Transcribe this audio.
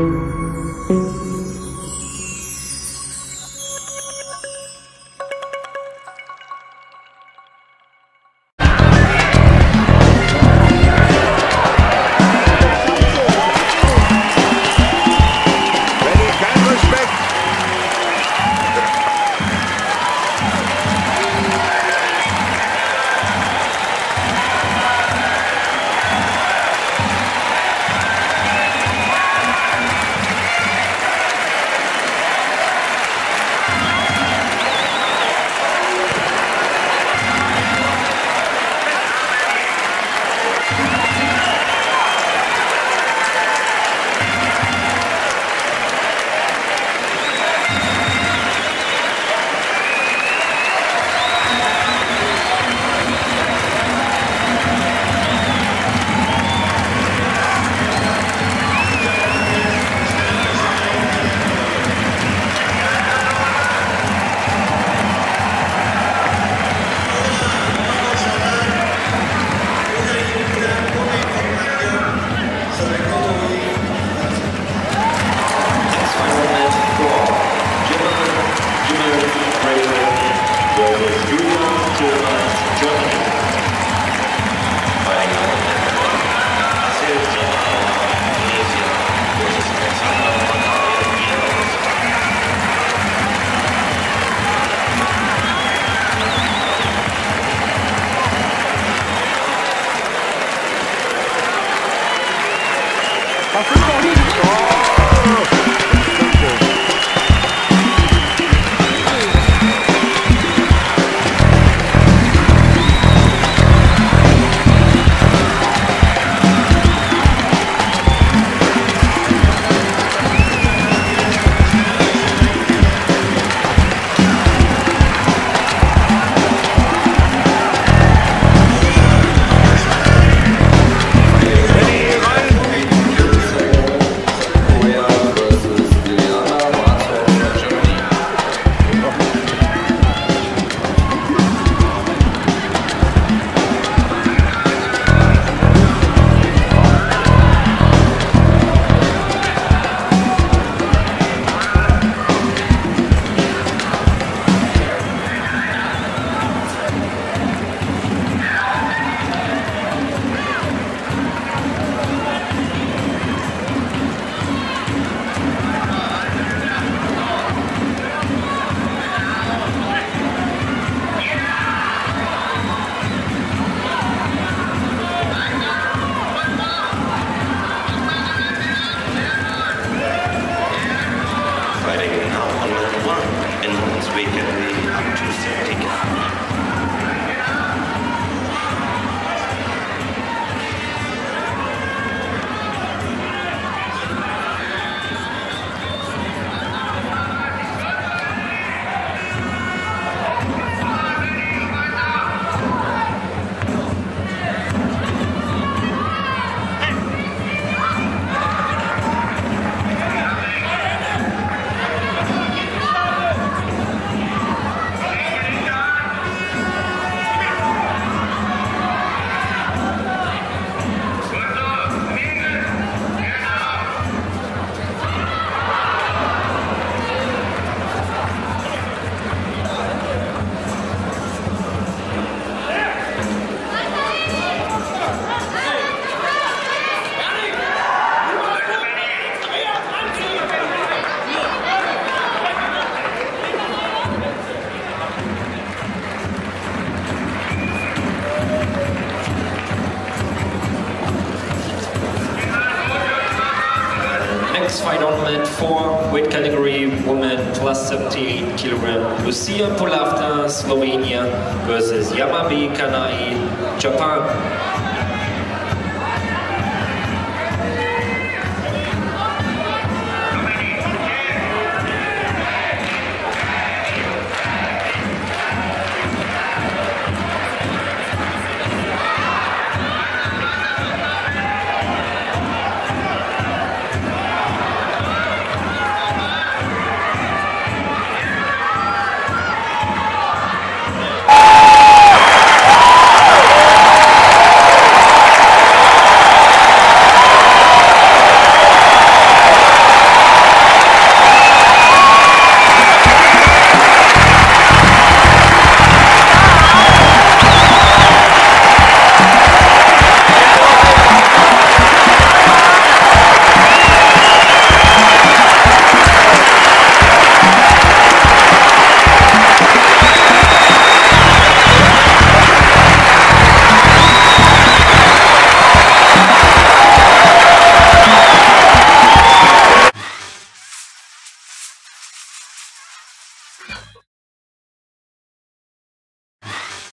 Ready, バスケットリーグ Next fight on mat 4, weight category woman plus 78 kg, Lucia Polavder, Slovenia versus Yamabe Kanae, Japan.